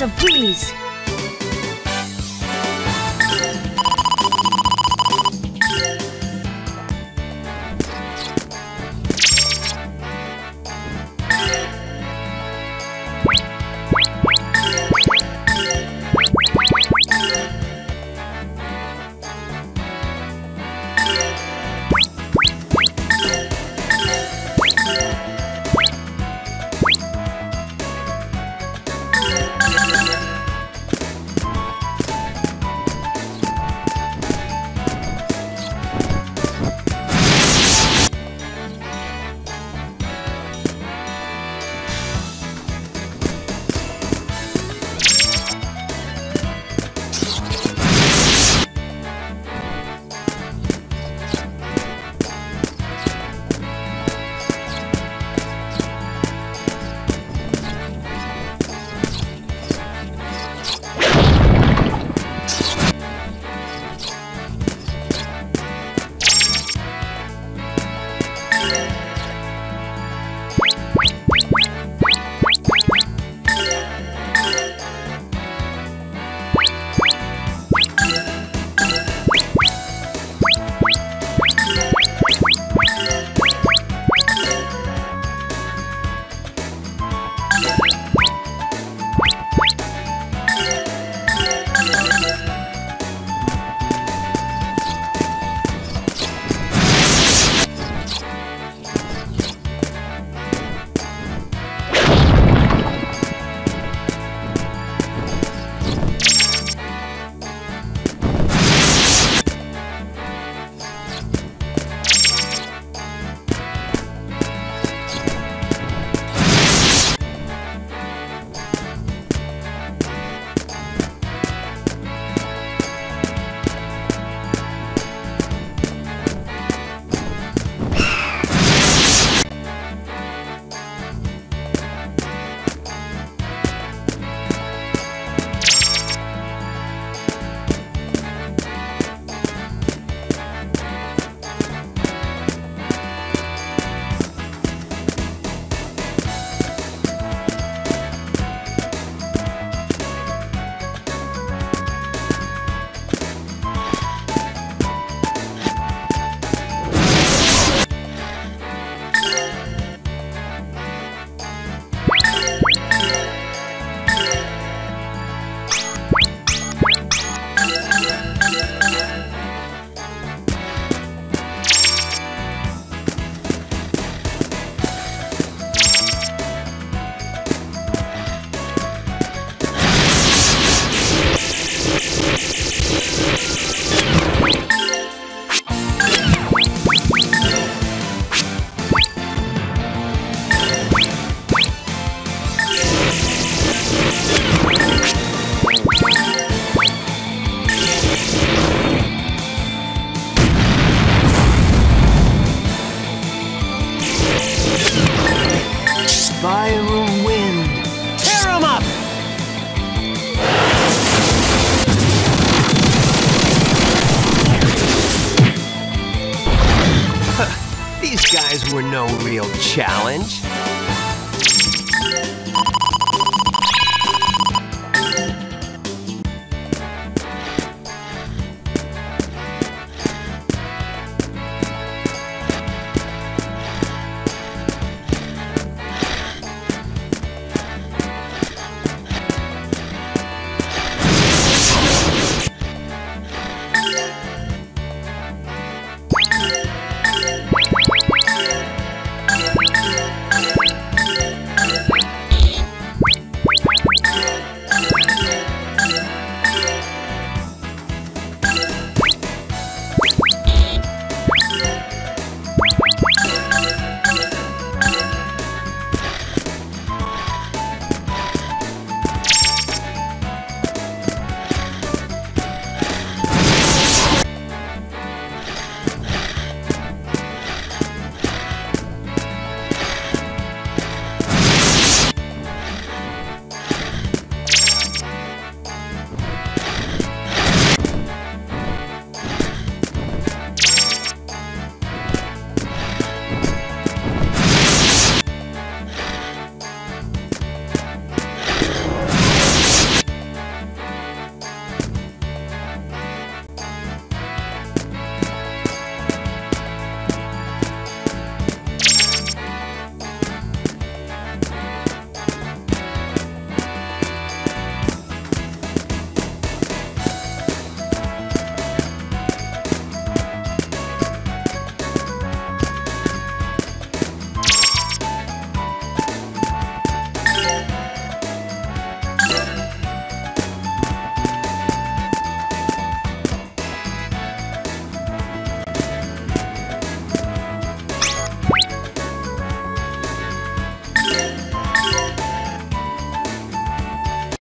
was a challenge.